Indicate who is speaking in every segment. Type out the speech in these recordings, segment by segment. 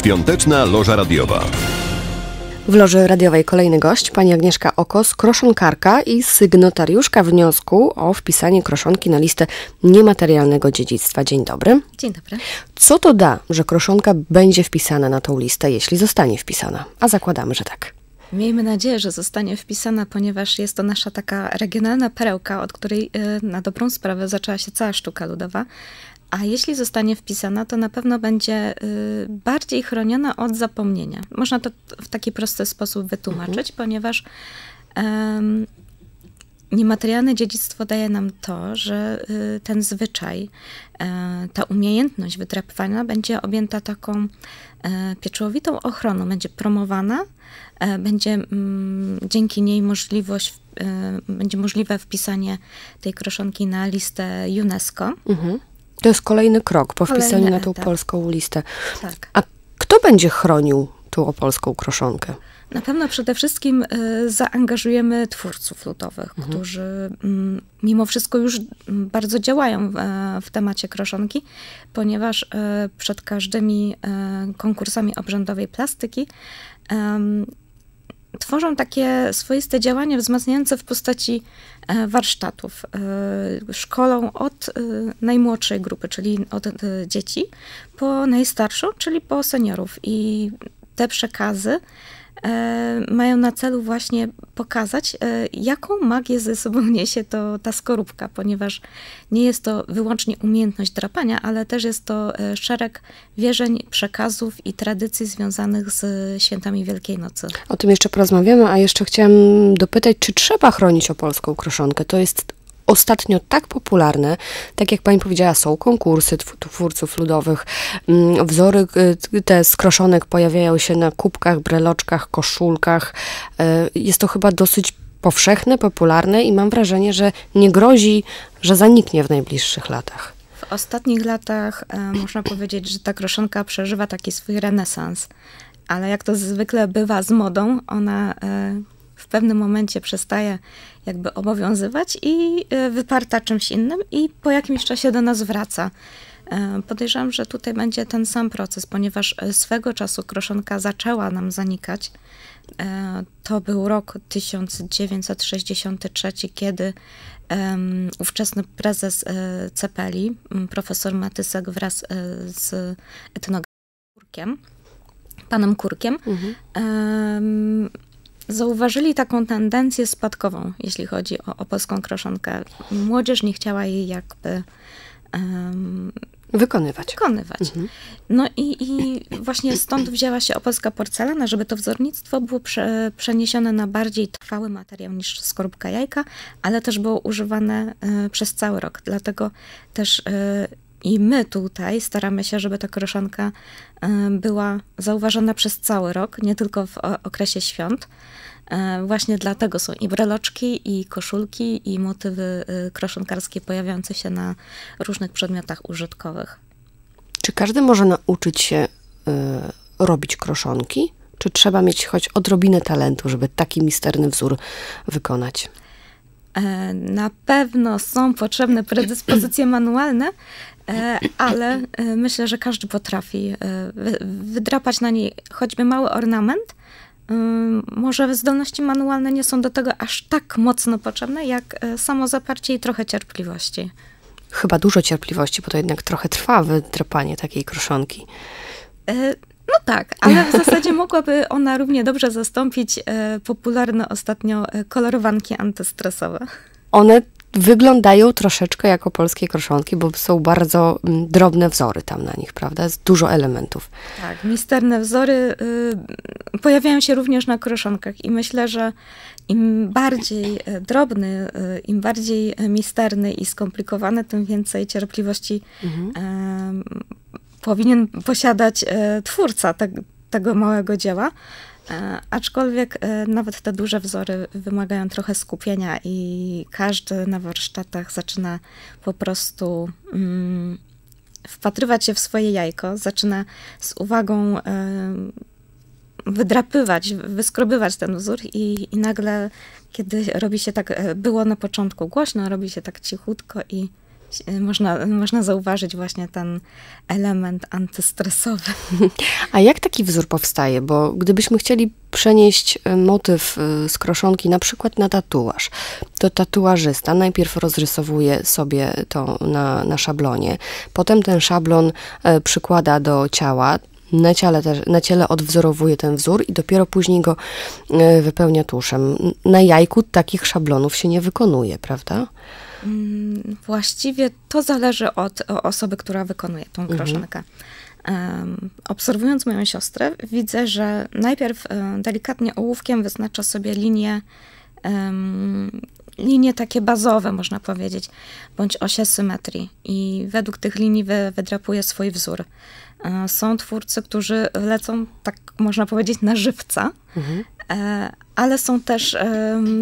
Speaker 1: Świąteczna Loża Radiowa.
Speaker 2: W loży radiowej kolejny gość, pani Agnieszka Okos, kroszonkarka i sygnotariuszka wniosku o wpisanie kroszonki na listę niematerialnego dziedzictwa. Dzień dobry.
Speaker 3: Dzień dobry.
Speaker 2: Co to da, że kroszonka będzie wpisana na tą listę, jeśli zostanie wpisana? A zakładamy, że tak.
Speaker 3: Miejmy nadzieję, że zostanie wpisana, ponieważ jest to nasza taka regionalna perełka, od której y, na dobrą sprawę zaczęła się cała sztuka ludowa. A jeśli zostanie wpisana, to na pewno będzie y, bardziej chroniona od zapomnienia. Można to w taki prosty sposób wytłumaczyć, mhm. ponieważ um, niematerialne dziedzictwo daje nam to, że y, ten zwyczaj, e, ta umiejętność wydrapywania będzie objęta taką e, pieczołowitą ochroną, będzie promowana, e, będzie mm, dzięki niej możliwość, będzie możliwe wpisanie tej kroszonki na listę UNESCO. Mhm.
Speaker 2: To jest kolejny krok po Kolejny wpisaniu na tą etap. polską listę. Tak. A kto będzie chronił tą opolską kroszonkę?
Speaker 3: Na pewno przede wszystkim y, zaangażujemy twórców ludowych, mhm. którzy mm, mimo wszystko już mm, bardzo działają w, w temacie kroszonki, ponieważ y, przed każdymi y, konkursami obrzędowej plastyki tworzą takie swoiste działania wzmacniające w postaci e, warsztatów. E, szkolą od e, najmłodszej grupy, czyli od dzieci, po najstarszą, czyli po seniorów. I te przekazy E, mają na celu właśnie pokazać, e, jaką magię ze sobą niesie to ta skorupka, ponieważ nie jest to wyłącznie umiejętność drapania, ale też jest to e, szereg wierzeń, przekazów i tradycji związanych z świętami Wielkiej Nocy.
Speaker 2: O tym jeszcze porozmawiamy, a jeszcze chciałam dopytać, czy trzeba chronić opolską kroszonkę? To jest ostatnio tak popularne, tak jak pani powiedziała, są konkursy twórców ludowych, mm, wzory y, te z kroszonek pojawiają się na kubkach, breloczkach, koszulkach. Y, jest to chyba dosyć powszechne, popularne i mam wrażenie, że nie grozi, że zaniknie w najbliższych latach.
Speaker 3: W ostatnich latach e, można powiedzieć, że ta kroszonka przeżywa taki swój renesans, ale jak to zwykle bywa z modą, ona e, w pewnym momencie przestaje jakby obowiązywać i e, wyparta czymś innym i po jakimś czasie do nas wraca. E, podejrzewam, że tutaj będzie ten sam proces, ponieważ e, swego czasu kroszonka zaczęła nam zanikać. To był rok 1963, kiedy um, ówczesny prezes Cepeli, profesor Matysek wraz z etnografem panem Kurkiem, mhm. um, zauważyli taką tendencję spadkową, jeśli chodzi o, o polską kroszonkę. Młodzież nie chciała jej jakby
Speaker 2: um, wykonywać.
Speaker 3: wykonywać. Mhm. No i, i, właśnie stąd wzięła się opolska porcelana, żeby to wzornictwo było prze, przeniesione na bardziej trwały materiał niż skorupka jajka, ale też było używane y, przez cały rok. Dlatego też y, i my tutaj staramy się, żeby ta kroszonka była zauważona przez cały rok, nie tylko w okresie świąt. E, właśnie dlatego są i breloczki, i koszulki, i motywy y, kroszonkarskie pojawiające się na różnych przedmiotach użytkowych.
Speaker 2: Czy każdy może nauczyć się y, robić kroszonki? Czy trzeba mieć choć odrobinę talentu, żeby taki misterny wzór wykonać?
Speaker 3: E, na pewno są potrzebne predyspozycje manualne, e, ale myślę, że każdy potrafi wydrapać na niej choćby mały ornament, może zdolności manualne nie są do tego aż tak mocno potrzebne, jak e, samo zaparcie i trochę cierpliwości.
Speaker 2: Chyba dużo cierpliwości, bo to jednak trochę trwa wydrapanie takiej kruszonki.
Speaker 3: E, no tak, ale w zasadzie mogłaby ona równie dobrze zastąpić e, popularne ostatnio kolorowanki antystresowe.
Speaker 2: One wyglądają troszeczkę jako polskie kroszonki, bo są bardzo mm, drobne wzory tam na nich, prawda? Jest dużo elementów.
Speaker 3: Tak, misterne wzory y, pojawiają się również na kroszonkach i myślę, że im bardziej y, drobny, y, im bardziej misterny i skomplikowany, tym więcej cierpliwości mhm. Powinien posiadać twórca te, tego małego dzieła. E, aczkolwiek e, nawet te duże wzory wymagają trochę skupienia i każdy na warsztatach zaczyna po prostu mm, wpatrywać się w swoje jajko, zaczyna z uwagą y, wydrapywać, wyskrobywać ten wzór i, i nagle, kiedy robi się tak, było na początku głośno, robi się tak cichutko i można, można zauważyć właśnie ten element antystresowy.
Speaker 2: A jak taki wzór powstaje? Bo gdybyśmy chcieli przenieść e, motyw e, z kroszonki na przykład na tatuaż, to tatuażysta najpierw rozrysowuje sobie to na, na szablonie, potem ten szablon przykłada do ciała, na ciele, na ciele odwzorowuje ten wzór i dopiero później go wypełnia tuszem. Na jajku takich szablonów się nie wykonuje, prawda?
Speaker 3: Mm, właściwie to zależy od osoby, która wykonuje tą mhm. kroszonkę. Um, obserwując moją siostrę, widzę, że najpierw um, delikatnie ołówkiem wyznacza sobie linie, um, linie takie bazowe, można powiedzieć, bądź osie symetrii i według tych linii wy, wydrapuje swój wzór. E, są twórcy, którzy lecą, tak można powiedzieć, na żywca, mhm. Ale są też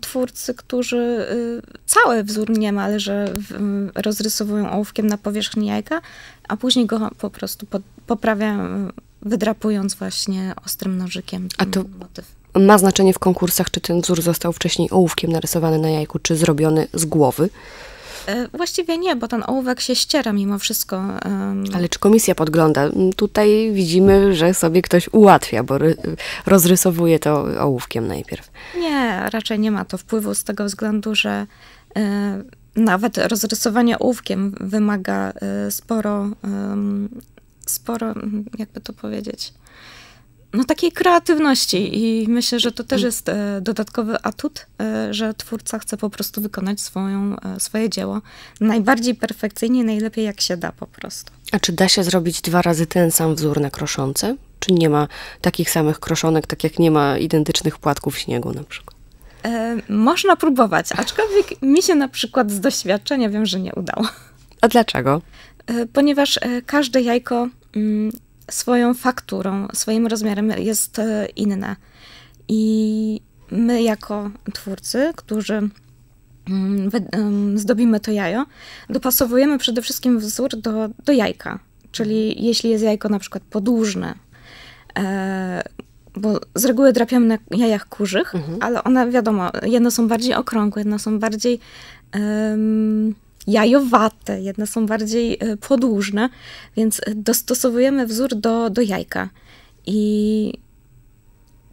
Speaker 3: twórcy, którzy y, cały wzór nie ma, ale że rozrysowują ołówkiem na powierzchni jajka, a później go po prostu poprawiają, wydrapując właśnie ostrym nożykiem
Speaker 2: a to motyw. Ma znaczenie w konkursach, czy ten wzór został wcześniej ołówkiem narysowany na jajku, czy zrobiony z głowy?
Speaker 3: E, właściwie nie, bo ten ołówek się ściera mimo wszystko.
Speaker 2: Ale czy komisja podgląda? Tutaj widzimy, że sobie ktoś ułatwia, bo rozrysowuje to ołówkiem najpierw.
Speaker 3: Nie, raczej nie ma to wpływu z tego względu, że e, nawet rozrysowanie ołówkiem wymaga e, sporo, sporo, jakby to powiedzieć, no, takiej kreatywności i myślę, że to też jest e, dodatkowy atut, e, że twórca chce po prostu wykonać swoją, e, swoje dzieło najbardziej perfekcyjnie, najlepiej jak się da po prostu.
Speaker 2: A czy da się zrobić dwa razy ten sam wzór na kroszonce? Czy nie ma takich samych kroszonek, tak jak nie ma identycznych płatków śniegu na przykład?
Speaker 3: Można próbować, aczkolwiek mi się na przykład z doświadczenia wiem, że nie udało.
Speaker 2: A dlaczego?
Speaker 3: Ponieważ każde jajko mm, swoją fakturą, swoim rozmiarem jest e, inne. I my jako twórcy, którzy mm, zdobimy to jajo, dopasowujemy przede wszystkim wzór do, do jajka. Czyli jeśli jest jajko na przykład podłużne, e, bo z reguły drapiamy na jajach kurzych, mhm. ale one wiadomo, jedne są bardziej okrągłe, jedne są bardziej um, jajowate, jedne są bardziej e, podłużne, więc dostosowujemy wzór do, do jajka. I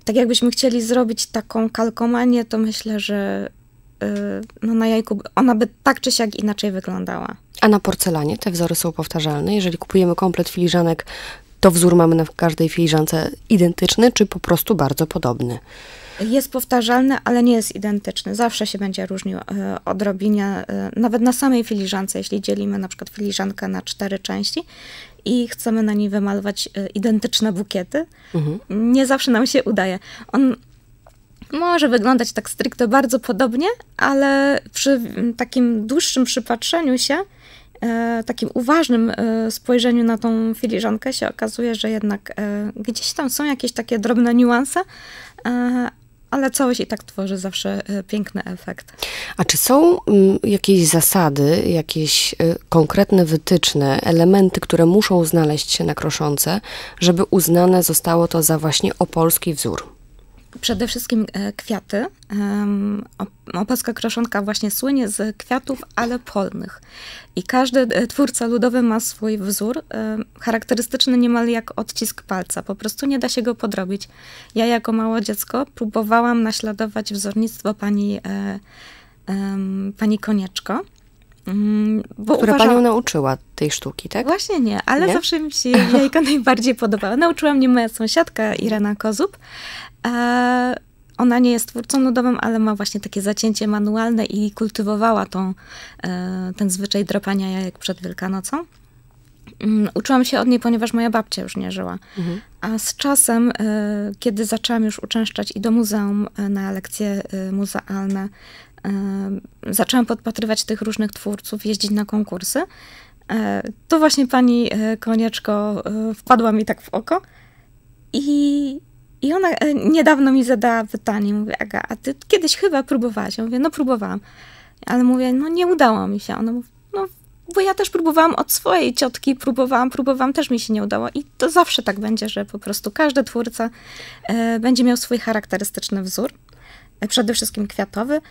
Speaker 3: tak jakbyśmy chcieli zrobić taką kalkomanię, to myślę, że e, no na jajku ona by tak czy siak inaczej wyglądała.
Speaker 2: A na porcelanie te wzory są powtarzalne? Jeżeli kupujemy komplet filiżanek, to wzór mamy na każdej filiżance identyczny, czy po prostu bardzo podobny?
Speaker 3: Jest powtarzalny, ale nie jest identyczny. Zawsze się będzie różnił e, odrobinie, e, nawet na samej filiżance, jeśli dzielimy na przykład filiżankę na cztery części i chcemy na niej wymalować e, identyczne bukiety, mhm. nie zawsze nam się udaje. On może wyglądać tak stricte bardzo podobnie, ale przy takim dłuższym przypatrzeniu się, takim uważnym spojrzeniu na tą filiżankę się okazuje, że jednak gdzieś tam są jakieś takie drobne niuanse, ale całość i tak tworzy zawsze e, piękny efekt.
Speaker 2: A czy są mm, jakieś zasady, jakieś e, konkretne wytyczne, elementy, które muszą znaleźć się na kroszące, żeby uznane zostało to za właśnie opolski wzór?
Speaker 3: Przede wszystkim e, kwiaty. Opolska kroszonka właśnie słynie z kwiatów, ale polnych. I każdy e, twórca ludowy ma swój wzór, charakterystyczny niemal jak odcisk palca. Po prostu nie da się go podrobić. Ja jako małe dziecko próbowałam naśladować wzornictwo pani, e, pani Konieczko.
Speaker 2: Mm, bo Która uważam... panią nauczyła tej sztuki, tak?
Speaker 3: Właśnie nie, ale nie? zawsze mi się jajka najbardziej podobała. Nauczyła mnie moja sąsiadka Irena Kozub. E, ona nie jest twórcą ludowym, ale ma właśnie takie zacięcie manualne i kultywowała tą, e, ten zwyczaj drapania jajek przed Wielkanocą. Mm, uczyłam się od niej, ponieważ moja babcia już nie żyła. Mhm. A z czasem, e, kiedy zaczęłam już uczęszczać i do muzeum na lekcje muzealne, zaczęłam podpatrywać tych różnych twórców, jeździć na konkursy, to właśnie pani Konieczko wpadła mi tak w oko i i ona e, niedawno mi zadała pytanie, mówię, Aga, a ty kiedyś chyba próbowałaś? Ja mówię, no próbowałam. Ale mówię, no nie udało mi się. Ona mówi, no bo ja też próbowałam od swojej ciotki, próbowałam, próbowałam, też mi się nie udało. I to zawsze tak będzie, że po prostu każdy twórca e, będzie miał swój charakterystyczny wzór, e, przede wszystkim kwiatowy.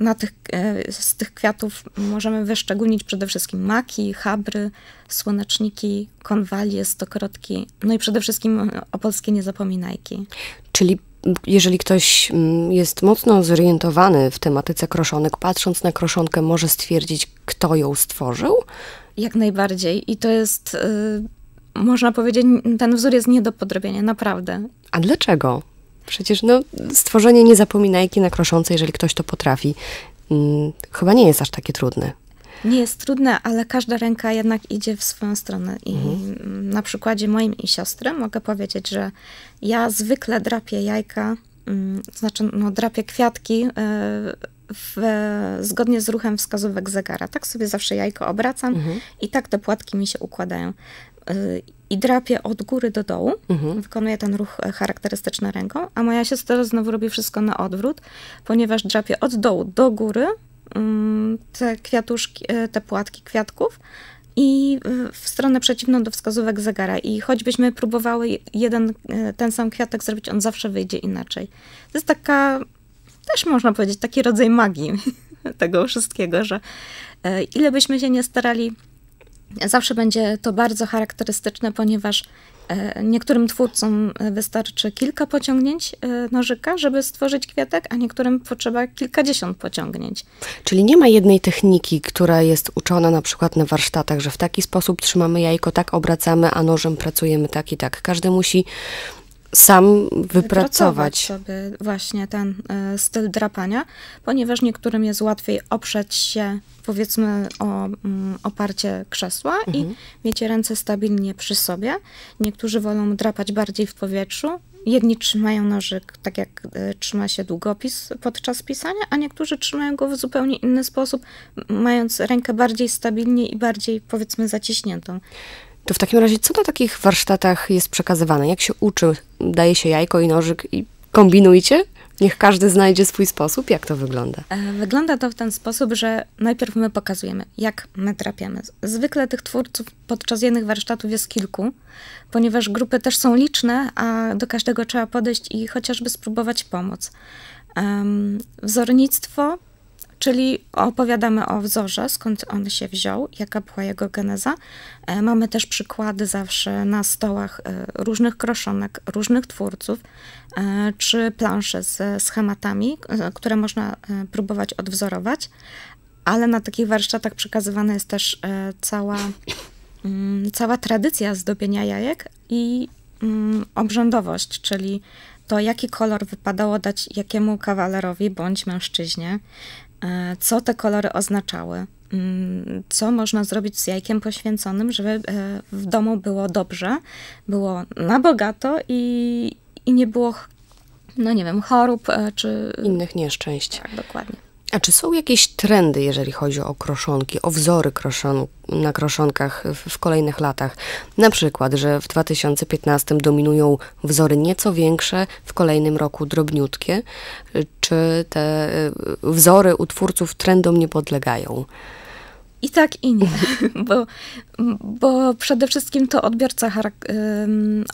Speaker 3: Na tych, e, z tych kwiatów możemy wyszczególnić przede wszystkim maki, chabry, słoneczniki, konwalie, stokrotki, no i przede wszystkim opolskie niezapominajki.
Speaker 2: Czyli jeżeli ktoś mm, jest mocno zorientowany w tematyce kroszonek, patrząc na kroszonkę, może stwierdzić, kto ją stworzył?
Speaker 3: Jak najbardziej. I to jest, yy, można powiedzieć, ten wzór jest nie do podrobienia, naprawdę.
Speaker 2: A dlaczego? Przecież no, stworzenie niezapominajki na kroszące, jeżeli ktoś to potrafi, hmm, chyba nie jest aż takie trudne.
Speaker 3: Nie jest trudne, ale każda ręka jednak idzie w swoją stronę. I mhm. na przykładzie moim i siostry mogę powiedzieć, że ja zwykle drapię jajka, mm, znaczy no, drapię kwiatki e, w, zgodnie z ruchem wskazówek zegara. Tak sobie zawsze jajko obracam mhm. i tak te płatki mi się układają. E, I drapię od góry do dołu, mhm. wykonuję ten ruch charakterystyczny ręką, a moja siostra znowu robi wszystko na odwrót, ponieważ drapie od dołu do góry, Mm, te kwiatuszki, e, te płatki kwiatków i w stronę przeciwną do wskazówek zegara. I choćbyśmy próbowały jeden, e, ten sam kwiatek zrobić, on zawsze wyjdzie inaczej. To jest taka, też można powiedzieć, taki rodzaj magii tego wszystkiego, że e, ile byśmy się nie starali, zawsze będzie to bardzo charakterystyczne, ponieważ E, niektórym twórcom e, wystarczy kilka pociągnięć e, nożyka, żeby stworzyć kwiatek, a niektórym potrzeba kilkadziesiąt pociągnięć.
Speaker 2: Czyli nie ma jednej techniki, która jest uczona na przykład na warsztatach, że w taki sposób trzymamy jajko, tak obracamy, a nożem pracujemy tak i tak. Każdy musi sam wypracować.
Speaker 3: sobie właśnie ten y, styl drapania, ponieważ niektórym jest łatwiej oprzeć się powiedzmy o mm, oparcie krzesła mhm. i mieć ręce stabilnie przy sobie. Niektórzy wolą drapać bardziej w powietrzu. Jedni trzymają nożyk tak jak y, trzyma się długopis podczas pisania, a niektórzy trzymają go w zupełnie inny sposób, mając rękę bardziej stabilnie i bardziej powiedzmy zaciśniętą.
Speaker 2: To w takim razie, co na takich warsztatach jest przekazywane? Jak się uczy? Daje się jajko i nożyk i kombinujcie? Niech każdy znajdzie swój sposób. Jak to wygląda?
Speaker 3: E, wygląda to w ten sposób, że najpierw my pokazujemy, jak my trapiamy. Zwykle tych twórców podczas jednych warsztatów jest kilku, ponieważ grupy też są liczne, a do każdego trzeba podejść i chociażby spróbować pomóc. Um, wzornictwo czyli opowiadamy o wzorze, skąd on się wziął, jaka była jego geneza. E, mamy też przykłady zawsze na stołach e, różnych kroszonek, różnych twórców, e, czy plansze ze schematami, które można próbować odwzorować, ale na takich warsztatach przekazywana jest też cała, mm, cała tradycja zdobienia jajek i mm, obrzędowość, czyli to, jaki kolor wypadało dać jakiemu kawalerowi bądź mężczyźnie, co te kolory oznaczały, mm, co można zrobić z jajkiem poświęconym, żeby e, w domu było dobrze, było na bogato i, i nie było, no nie wiem, chorób e, czy...
Speaker 2: Innych nieszczęść.
Speaker 3: Tak, dokładnie.
Speaker 2: A czy są jakieś trendy, jeżeli chodzi o kroszonki, o wzory kroszon, na kroszonkach w, w, kolejnych latach? Na przykład, że w 2015 dominują wzory nieco większe, w kolejnym roku drobniutkie, czy te y, wzory utwórców trendom nie podlegają?
Speaker 3: I tak, i nie, bo, bo przede wszystkim to odbiorca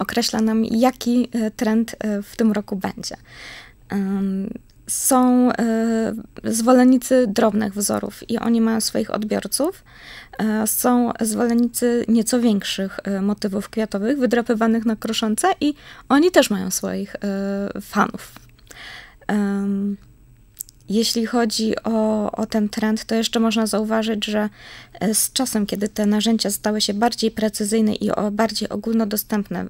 Speaker 3: określa nam, jaki y, trend y, w tym roku będzie są e, zwolennicy drobnych wzorów i oni mają swoich odbiorców. E, są zwolennicy nieco większych e, motywów kwiatowych, wydrapywanych na kroszące i oni też mają swoich fanów. Jeśli chodzi o, o ten trend, to jeszcze można zauważyć, że z czasem, kiedy te narzędzia stały się bardziej precyzyjne i bardziej ogólnodostępne,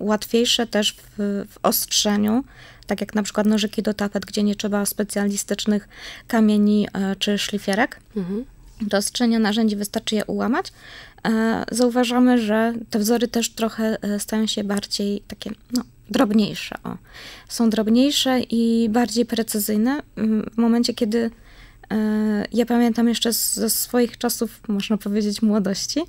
Speaker 3: łatwiejsze też w, w ostrzeniu, tak jak na przykład nożyki do tapet, gdzie nie trzeba specjalistycznych kamieni e, czy szlifierek. Mhm. Do ostrzenia narzędzi wystarczy je ułamać. E, zauważamy, że te wzory też trochę e, stają się bardziej takie no, drobniejsze. O. Są drobniejsze i bardziej precyzyjne. W momencie, kiedy ja pamiętam jeszcze ze swoich czasów, można powiedzieć, młodości,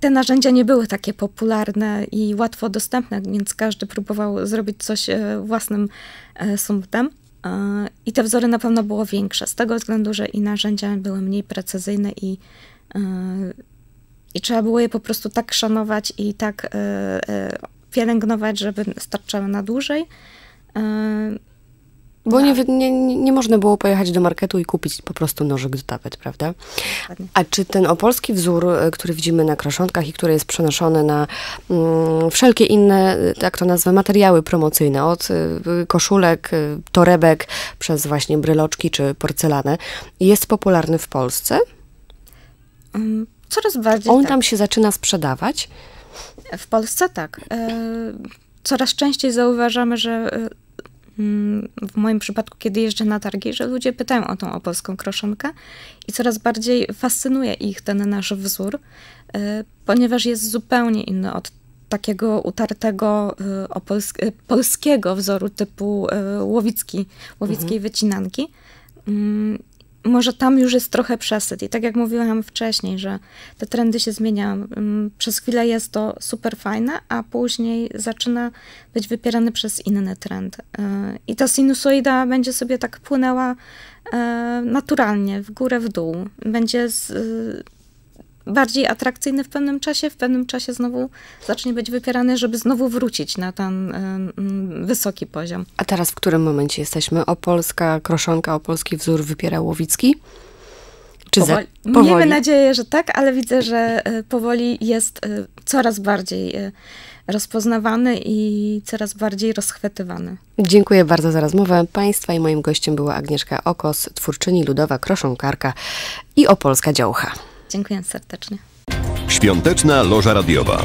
Speaker 3: te narzędzia nie były takie popularne i łatwo dostępne, więc każdy próbował zrobić coś e, własnym e, sumptem. E, I te wzory na pewno było większe, z tego względu, że i narzędzia były mniej precyzyjne i, i trzeba było je po prostu tak szanować i tak pielęgnować, żeby starczały na dłużej.
Speaker 2: Bo nie, wy- nie, nie nie można było pojechać do marketu i kupić po prostu nożyk do tapet, prawda? A czy ten opolski wzór, y, który widzimy na kroszonkach i który jest przenoszony na mm, wszelkie inne, tak to nazwę, materiały promocyjne, od y, koszulek, y, torebek, przez właśnie bryloczki czy porcelanę, jest popularny w Polsce?
Speaker 3: Mm, Coraz bardziej
Speaker 2: On
Speaker 3: tak.
Speaker 2: tam się zaczyna sprzedawać?
Speaker 3: W Polsce tak. E, Coraz częściej zauważamy, że e, mm, w moim przypadku, kiedy jeżdżę na targi, że ludzie pytają o tą opolską kroszonkę i coraz bardziej fascynuje ich ten nasz wzór, e, ponieważ jest zupełnie inny od takiego utartego opols- e, polskiego wzoru typu łowicki, łowickiej wycinanki. Może tam już jest trochę przesyt. I tak jak mówiłam wcześniej, że te trendy się zmieniają. Mm, Przez chwilę jest to super fajne, a później zaczyna być wypierane przez inny trend. Yy, I ta sinusoida będzie sobie tak płynęła e, naturalnie, w górę, w dół. Będzie z, bardziej atrakcyjny w pewnym czasie, w pewnym czasie znowu zacznie być wypierany, żeby znowu wrócić na ten y, mm, wysoki poziom.
Speaker 2: A teraz w którym momencie jesteśmy? Opolska kroszonka, opolski wzór wypiera łowicki? Czy za-
Speaker 3: Powoli. Miejmy nadzieję, że tak, ale widzę, że y, powoli jest y, coraz bardziej y, rozpoznawany i coraz bardziej rozchwytywany.
Speaker 2: Dziękuję bardzo za rozmowę. Państwa i moim gościem była Agnieszka Okos, twórczyni ludowa, kroszonkarka i opolska działcha.
Speaker 3: Dziękuję serdecznie.
Speaker 1: Świąteczna Loża Radiowa.